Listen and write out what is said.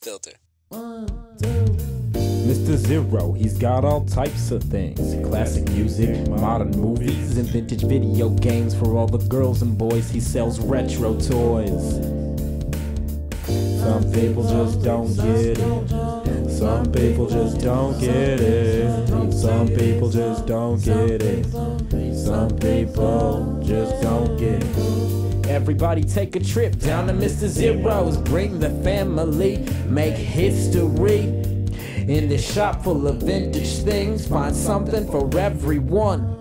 filter. Mr. Zero, he's got all types of things classic music, modern movies, and vintage video games for all the girls and boys. He sells retro toys. Some people just don't get it. Some people just don't get it. Some people just don't get it. Some people just don't. Everybody take a trip down to Mr. Zero's. Bring the family, make history. In this shop full of vintage things, find something for everyone.